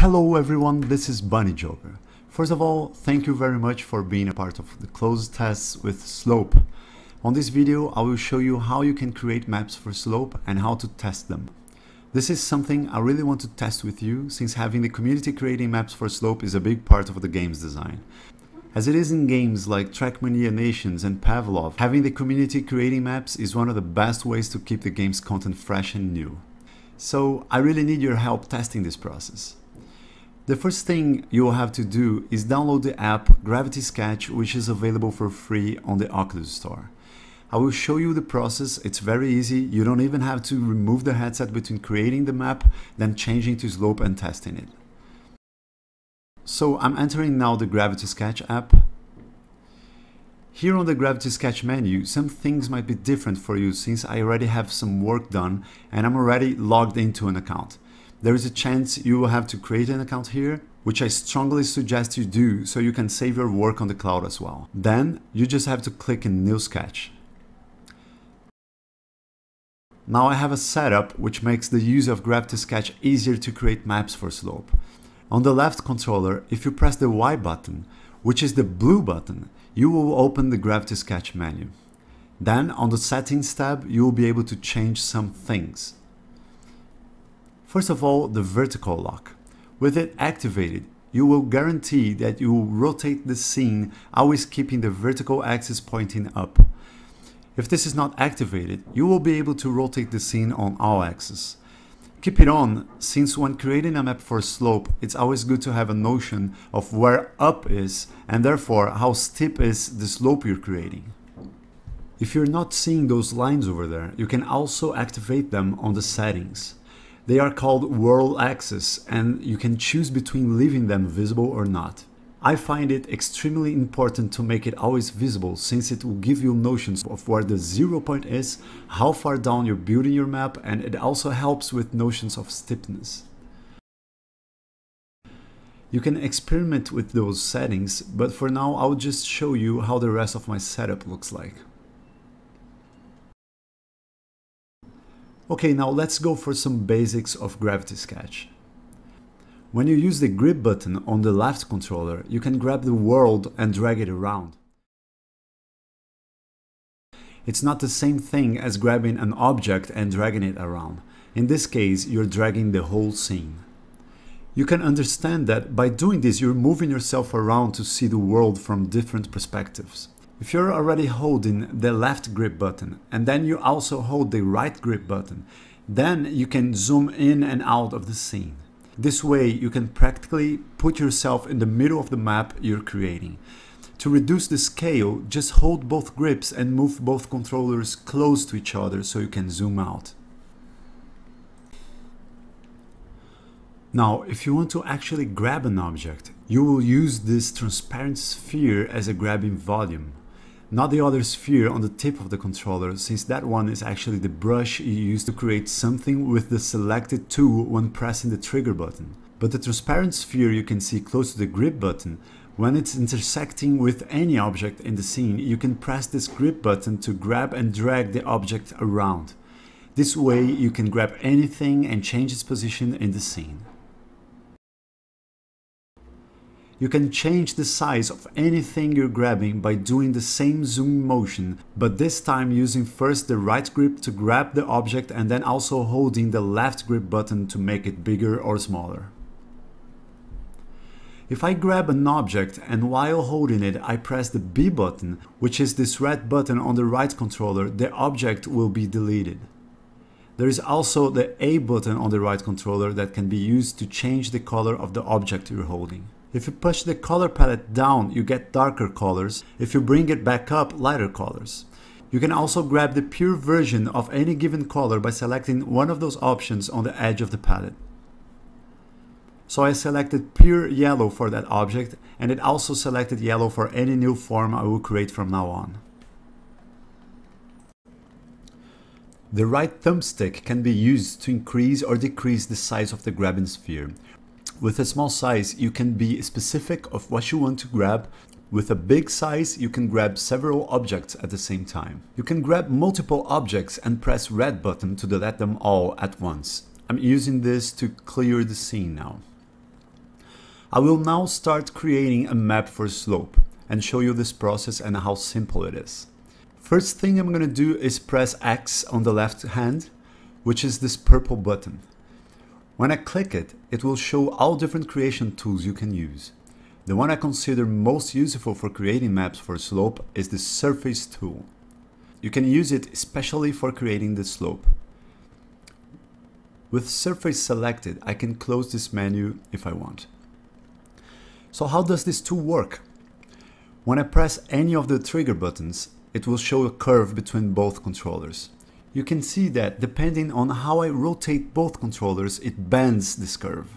Hello everyone, this is Bunny Joker. First of all, thank you very much for being a part of the closed tests with Slowp. On this video, I will show you how you can create maps for Slowp and how to test them. This is something I really want to test with you, since having the community creating maps for Slowp is a big part of the game's design. As it is in games like Trackmania Nations and Pavlov, having the community creating maps is one of the best ways to keep the game's content fresh and new. So I really need your help testing this process. The first thing you will have to do is download the app Gravity Sketch which is available for free on the Oculus Store. I will show you the process, it's very easy, you don't even have to remove the headset between creating the map, then changing to Slowp and testing it. So I'm entering now the Gravity Sketch app. Here on the Gravity Sketch menu, some things might be different for you since I already have some work done and I'm already logged into an account. There is a chance you will have to create an account here, which I strongly suggest you do so you can save your work on the cloud as well. Then you just have to click in New Sketch. Now I have a setup which makes the use of Gravity Sketch easier to create maps for Slowp. On the left controller, if you press the Y button, which is the blue button, you will open the Gravity Sketch menu. Then on the Settings tab, you will be able to change some things. First of all, the vertical lock. With it activated, you will guarantee that you will rotate the scene always keeping the vertical axis pointing up. If this is not activated, you will be able to rotate the scene on all axes. Keep it on, since when creating a map for Slowp, it's always good to have a notion of where up is and therefore how steep is the slope you're creating. If you're not seeing those lines over there, you can also activate them on the settings. They are called world axes and you can choose between leaving them visible or not. I find it extremely important to make it always visible since it will give you notions of where the zero point is, how far down you're building your map and it also helps with notions of steepness. You can experiment with those settings, but for now I'll just show you how the rest of my setup looks like. Okay, now let's go for some basics of Gravity Sketch. When you use the grip button on the left controller, you can grab the world and drag it around. It's not the same thing as grabbing an object and dragging it around. In this case, you're dragging the whole scene. You can understand that by doing this, you're moving yourself around to see the world from different perspectives. If you're already holding the left grip button and then you also hold the right grip button, then you can zoom in and out of the scene. This way you can practically put yourself in the middle of the map you're creating. To reduce the scale, just hold both grips and move both controllers close to each other so you can zoom out. Now, if you want to actually grab an object, you will use this transparent sphere as a grabbing volume not the other sphere on the tip of the controller since that one is actually the brush you use to create something with the selected tool when pressing the trigger button. But the transparent sphere you can see close to the grip button, when it's intersecting with any object in the scene, you can press this grip button to grab and drag the object around. This way you can grab anything and change its position in the scene. You can change the size of anything you're grabbing by doing the same zoom motion, but this time using first the right grip to grab the object and then also holding the left grip button to make it bigger or smaller. If I grab an object and while holding it I press the B button, which is this red button on the right controller, the object will be deleted. There is also the A button on the right controller that can be used to change the color of the object you're holding. If you push the color palette down, you get darker colors. If you bring it back up, lighter colors. You can also grab the pure version of any given color by selecting one of those options on the edge of the palette. So I selected pure yellow for that object and it also selected yellow for any new form I will create from now on. The right thumbstick can be used to increase or decrease the size of the grabbing sphere. With a small size, you can be specific of what you want to grab. With a big size, you can grab several objects at the same time. You can grab multiple objects and press red button to delete them all at once. I'm using this to clear the scene now. I will now start creating a map for Slowp and show you this process and how simple it is. First thing I'm going to do is press X on the left hand, which is this purple button. When I click it, it will show all different creation tools you can use. The one I consider most useful for creating maps for Slowp is the surface tool. You can use it especially for creating the slope. With surface selected, I can close this menu if I want. So how does this tool work? When I press any of the trigger buttons, it will show a curve between both controllers. You can see that depending on how I rotate both controllers, it bends this curve.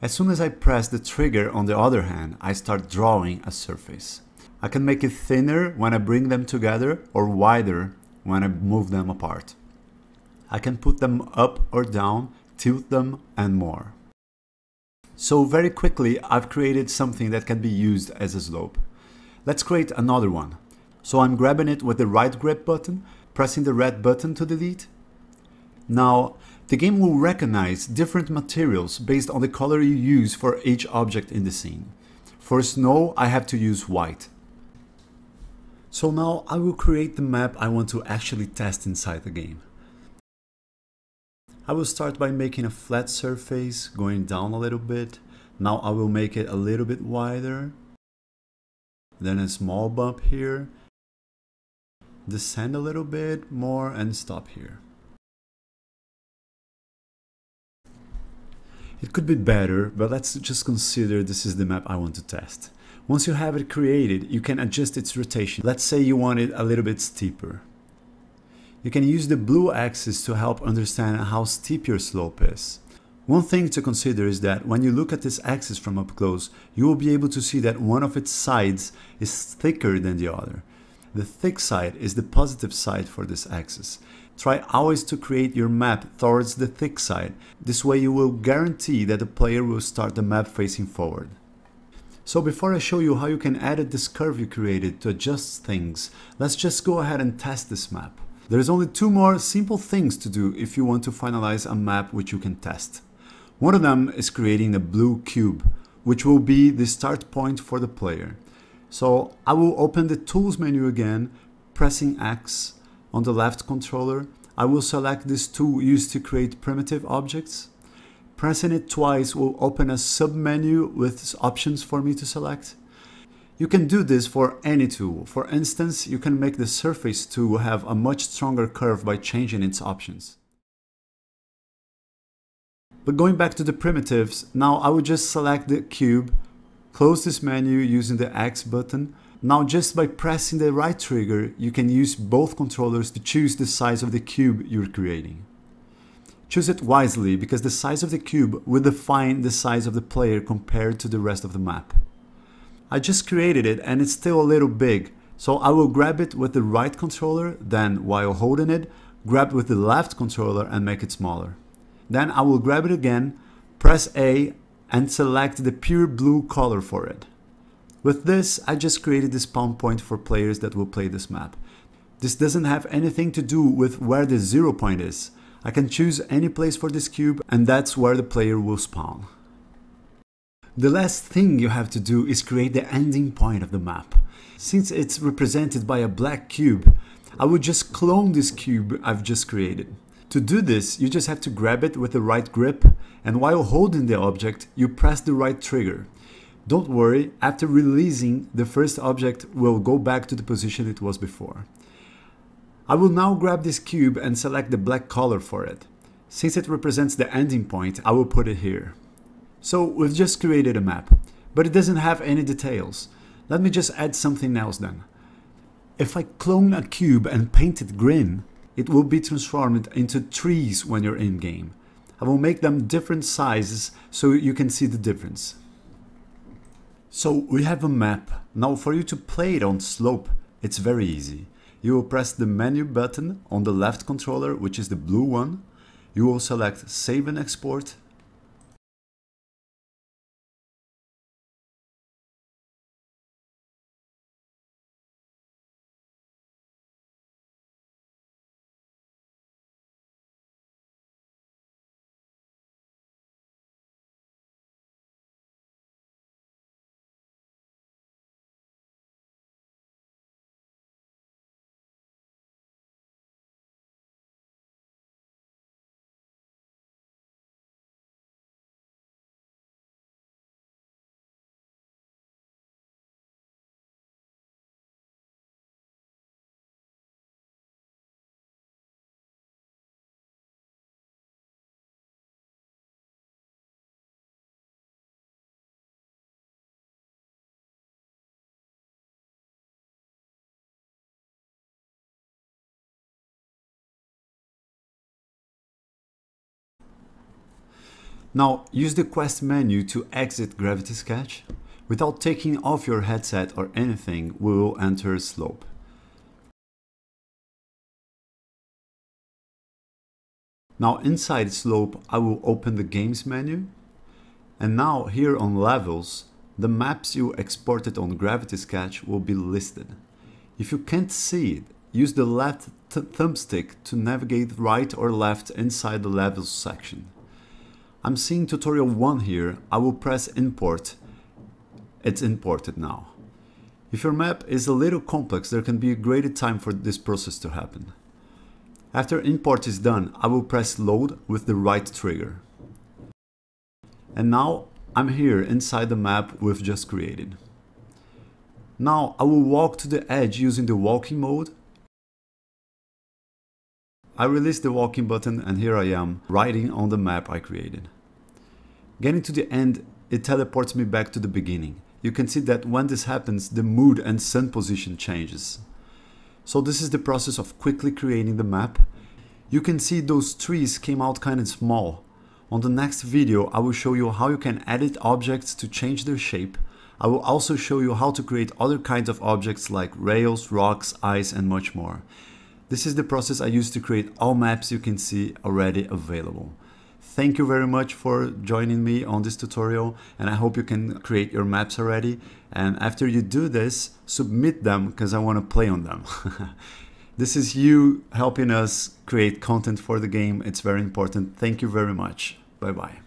As soon as I press the trigger on the other hand, I start drawing a surface. I can make it thinner when I bring them together or wider when I move them apart. I can put them up or down, tilt them and more. So very quickly I've created something that can be used as a slope. Let's create another one. So I'm grabbing it with the right grip button, pressing the red button to delete. Now the game will recognize different materials based on the color you use for each object in the scene. For snow I have to use white. So now I will create the map I want to actually test inside the game. I will start by making a flat surface, going down a little bit. Now I will make it a little bit wider. Then a small bump here. Descend a little bit more and stop here. It could be better, but let's just consider this is the map I want to test. Once you have it created, you can adjust its rotation. Let's say you want it a little bit steeper. You can use the blue axis to help understand how steep your slope is. One thing to consider is that when you look at this axis from up close, you will be able to see that one of its sides is thicker than the other. The thick side is the positive side for this axis. Try always to create your map towards the thick side. This way you will guarantee that the player will start the map facing forward. So before I show you how you can edit this curve you created to adjust things, let's just go ahead and test this map. There's only two more simple things to do if you want to finalize a map which you can test. One of them is creating a blue cube, which will be the start point for the player. So I will open the tools menu again, pressing X on the left controller. I will select this tool used to create primitive objects Pressing it twice will open a submenu with options for me to select. You can do this for any tool. For instance, you can make the surface tool have a much stronger curve by changing its options. But going back to the primitives, now I will just select the cube, close this menu using the X button. Now just by pressing the right trigger, you can use both controllers to choose the size of the cube you're creating. Choose it wisely because the size of the cube will define the size of the player compared to the rest of the map. I just created it and it's still a little big, so I will grab it with the right controller, then while holding it, grab with the left controller and make it smaller. Then I will grab it again, press A and select the pure blue color for it. With this, I just created the spawn point for players that will play this map. This doesn't have anything to do with where the zero point is. I can choose any place for this cube and that's where the player will spawn. The last thing you have to do is create the ending point of the map. Since it's represented by a black cube, I would just clone this cube I've just created. To do this, you just have to grab it with the right grip and while holding the object, you press the right trigger. Don't worry, after releasing, the first object will go back to the position it was before. I will now grab this cube and select the black color for it. Since it represents the ending point, I will put it here. So we've just created a map, but it doesn't have any details. Let me just add something else then. If I clone a cube and paint it green, it will be transformed into trees when you're in game. I will make them different sizes so you can see the difference. So we have a map. Now for you to play it on Slowp, it's very easy. You will press the menu button on the left controller, which is the blue one. You will select Save and Export Now use the quest menu to exit Gravity Sketch. Without taking off your headset or anything, we will enter Slowp. Now inside Slowp, I will open the Games menu. And now here on Levels, the maps you exported on Gravity Sketch will be listed. If you can't see it, use the left thumbstick to navigate right or left inside the Levels section. I'm seeing tutorial 1 here, I will press import. It's imported now. If your map is a little complex, there can be a greater time for this process to happen. After import is done, I will press load with the right trigger. And now I'm here inside the map we've just created. Now I will walk to the edge using the walking mode. I release the walking button and here I am riding on the map I created. Getting to the end, it teleports me back to the beginning. You can see that when this happens, the mood and sun position changes. So this is the process of quickly creating the map. You can see those trees came out kind of small. On the next video, I will show you how you can edit objects to change their shape. I will also show you how to create other kinds of objects like rails, rocks, ice and much more. This is the process I use to create all maps you can see already available. Thank you very much for joining me on this tutorial and I hope you can create your maps already. And after you do this, submit them because I want to play on them. this is you helping us create content for the game. It's very important. Thank you very much. Bye bye.